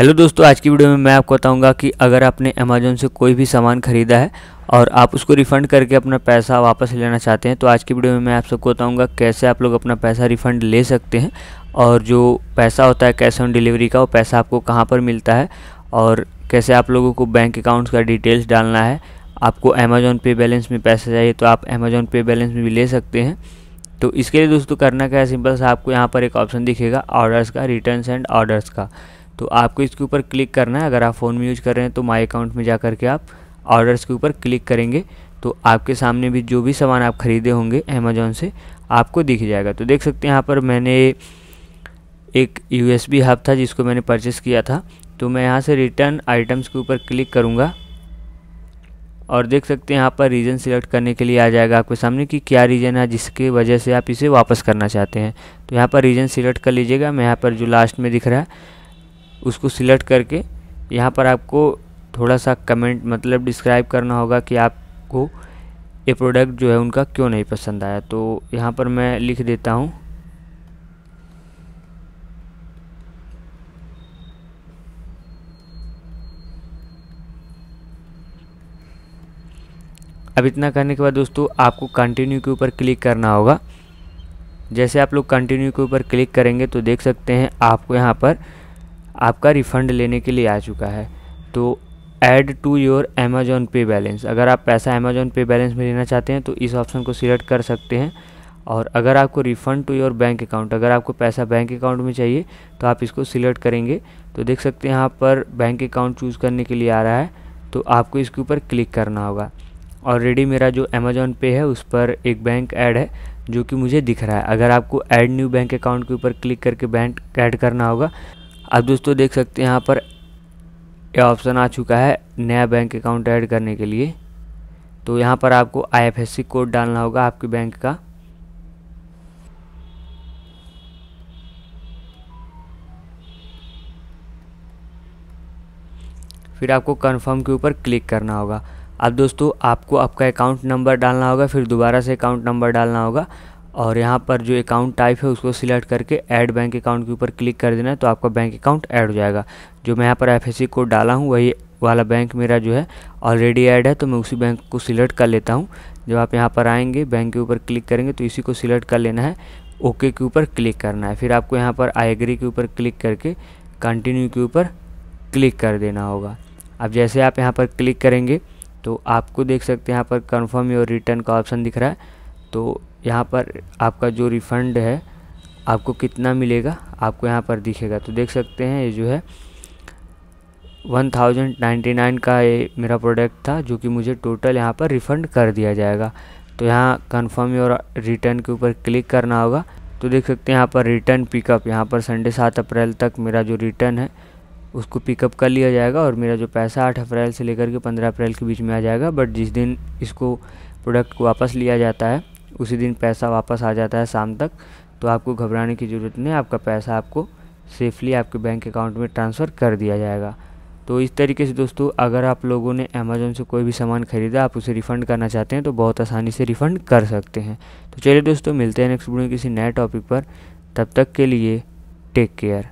Hello दोस्तों, आज की वीडियो में मैं आपको बताऊँगा कि अगर आपने अमेजोन से कोई भी सामान ख़रीदा है और आप उसको रिफ़ंड करके अपना पैसा वापस लेना चाहते हैं तो आज की वीडियो में मैं आप सबको बताऊँगा कैसे आप लोग अपना पैसा रिफ़ंड ले सकते हैं और जो पैसा होता है कैश ऑन डिलीवरी का, वो पैसा आपको कहाँ पर मिलता है और कैसे आप लोगों को बैंक अकाउंट्स का डिटेल्स डालना है। आपको अमेजोन पे बैलेंस में पैसा चाहिए तो आप अमेजोन पे बैलेंस में भी ले सकते हैं। तो इसके लिए दोस्तों, करना क्या है? सिंपल सा आपको यहाँ पर एक ऑप्शन दिखेगा ऑर्डर्स का रिटर्न एंड ऑर्डर्स का। तो आपको इसके ऊपर क्लिक करना है। अगर आप फ़ोन में यूज़ कर रहे हैं तो माई अकाउंट में जा कर के आप ऑर्डर्स के ऊपर क्लिक करेंगे। तो आपके सामने भी जो भी सामान आप ख़रीदे होंगे अमेजोन से, आपको दिख जाएगा। तो देख सकते हैं यहाँ पर मैंने एक यू एस बी हब था जिसको मैंने परचेस किया था। तो मैं यहाँ से रिटर्न आइटम्स के ऊपर क्लिक करूँगा। और देख सकते हैं यहाँ पर रीजन सिलेक्ट करने के लिए आ जाएगा आपके सामने कि क्या रीजन है जिसके वजह से आप इसे वापस करना चाहते हैं। तो यहाँ पर रीजन सिलेक्ट कर लीजिएगा। मैं यहाँ पर जो लास्ट में दिख रहा है उसको सिलेक्ट करके यहाँ पर आपको थोड़ा सा कमेंट मतलब डिस्क्राइब करना होगा कि आपको ये प्रोडक्ट जो है उनका क्यों नहीं पसंद आया। तो यहाँ पर मैं लिख देता हूँ। अब इतना करने के बाद दोस्तों, आपको कंटिन्यू के ऊपर क्लिक करना होगा। जैसे आप लोग कंटिन्यू के ऊपर क्लिक करेंगे तो देख सकते हैं, आपको यहाँ पर आपका रिफ़ंड लेने के लिए आ चुका है। तो add to your Amazon pay balance अगर आप पैसा अमेजोन पे बैलेंस में लेना चाहते हैं तो इस ऑप्शन को सिलेक्ट कर सकते हैं। और अगर आपको refund to your bank account अगर आपको पैसा बैंक अकाउंट में चाहिए तो आप इसको सिलेक्ट करेंगे। तो देख सकते हैं यहाँ पर बैंक अकाउंट चूज़ करने के लिए आ रहा है। तो आपको इसके ऊपर क्लिक करना होगा। ऑलरेडी मेरा जो अमेजोन पे है, उस पर एक बैंक ऐड है, जो कि मुझे दिख रहा है। अगर आपको ऐड न्यू बैंक अकाउंट के ऊपर क्लिक करके बैंक ऐड करना होगा अब दोस्तों देख सकते हैं यहाँ पर यह ऑप्शन आ चुका है नया बैंक अकाउंट ऐड करने के लिए। तो यहाँ पर आपको आईएफएससी कोड डालना होगा आपके बैंक का। फिर आपको कंफर्म के ऊपर क्लिक करना होगा। अब दोस्तों आपको आपका अकाउंट नंबर डालना होगा, फिर दोबारा से अकाउंट नंबर डालना होगा। और यहाँ पर जो अकाउंट टाइप है, उसको सिलेक्ट करके ऐड बैंक अकाउंट के ऊपर क्लिक कर देना है तो आपका बैंक अकाउंट ऐड हो जाएगा। जो मैं यहाँ पर एफ़ कोड डाला हूँ, वही वाला बैंक मेरा जो है ऑलरेडी ऐड है तो मैं उसी बैंक को सिलेक्ट कर लेता हूँ। जब आप यहाँ पर आएँगे बैंक के ऊपर क्लिक करेंगे तो इसी को सिलेक्ट कर लेना है ओके के ऊपर क्लिक करना है। फिर आपको यहाँ पर आई एग्री के ऊपर क्लिक करके कंटिन्यू के ऊपर क्लिक कर देना होगा। अब जैसे आप यहाँ पर क्लिक करेंगे तो आपको देख सकते हैं, यहाँ पर कन्फर्म योर रिटर्न का ऑप्शन दिख रहा है। तो यहाँ पर आपका जो रिफ़ंड है, आपको कितना मिलेगा, आपको यहाँ पर दिखेगा। तो देख सकते हैं, ये जो है वन थाउज़ेंड नाइन्टी नाइन का ये मेरा प्रोडक्ट था, जो कि मुझे टोटल यहाँ पर रिफ़ंड कर दिया जाएगा। तो यहाँ कंफर्म और रिटर्न के ऊपर क्लिक करना होगा। तो देख सकते हैं, यहाँ पर रिटर्न पिकअप यहाँ पर संडे सात अप्रैल तक मेरा जो रिटर्न है, उसको पिकअप कर लिया जाएगा और मेरा जो पैसा आठ अप्रैल से लेकर के पंद्रह अप्रैल के बीच में आ जाएगा। बट जिस दिन इसको प्रोडक्ट को वापस लिया जाता है उसी दिन पैसा वापस आ जाता है शाम तक तो आपको घबराने की ज़रूरत नहीं, आपका पैसा आपको सेफली आपके बैंक अकाउंट में ट्रांसफ़र कर दिया जाएगा। तो इस तरीके से दोस्तों, अगर आप लोगों ने अमेज़ोन से कोई भी सामान ख़रीदा, आप उसे रिफ़ंड करना चाहते हैं तो बहुत आसानी से रिफ़ंड कर सकते हैं। तो चलिए दोस्तों, मिलते हैं नेक्स्ट वीडियो किसी नए टॉपिक पर। तब तक के लिए टेक केयर